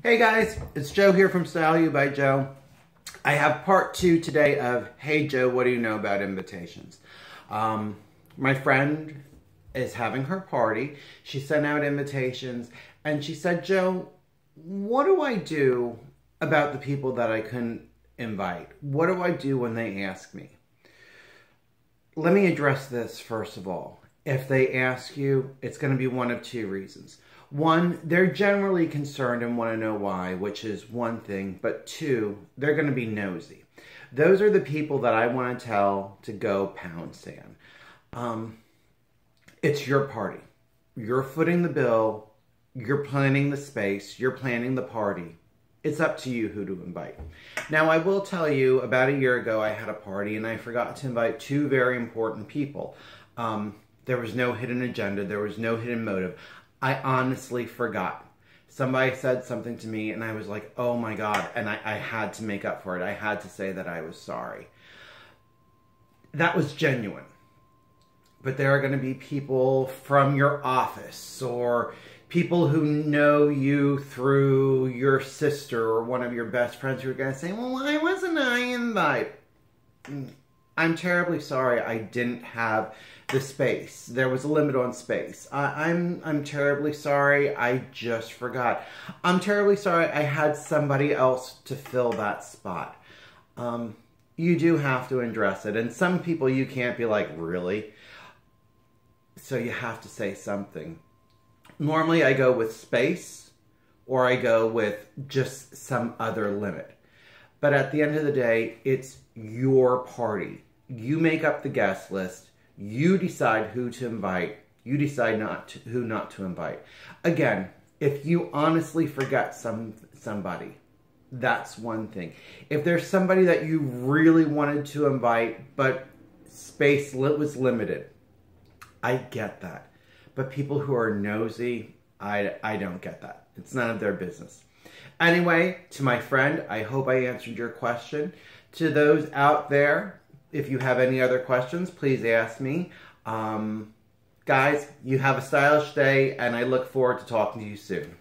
Hey guys, it's Joe here from Style You by Joe. I have part two today of Hey Joe, what do you know about invitations? Um, my friend is having her party. She sent out invitations and she said, Joe, what do I do about the people that I couldn't invite? What do I do when they ask me? Let me address this first of all. If they ask you, it's going to be one of two reasons. One, they're generally concerned and want to know why, which is one thing. But two, they're going to be nosy. Those are the people that I want to tell to go pound sand. Um, it's your party. You're footing the bill. You're planning the space. You're planning the party. It's up to you who to invite. Now, I will tell you, about a year ago, I had a party and I forgot to invite two very important people. Um, there was no hidden agenda. There was no hidden motive. I honestly forgot. Somebody said something to me and I was like, oh my God. And I, I had to make up for it. I had to say that I was sorry. That was genuine. But there are going to be people from your office or people who know you through your sister or one of your best friends who are going to say, well, why wasn't I invited? Mm. I'm terribly sorry I didn't have the space. There was a limit on space. I, am I'm, I'm terribly sorry. I just forgot. I'm terribly sorry. I had somebody else to fill that spot. Um, you do have to address it, and some people you can't be like really. So you have to say something. Normally, I go with space, or I go with just some other limit. But at the end of the day, it's your party you make up the guest list. You decide who to invite. You decide not to, who not to invite. Again, if you honestly forget some somebody, that's one thing. If there's somebody that you really wanted to invite, but space was limited, I get that. But people who are nosy, I, I don't get that. It's none of their business. Anyway, to my friend, I hope I answered your question. To those out there if you have any other questions, please ask me. Um, guys, you have a stylish day, and I look forward to talking to you soon.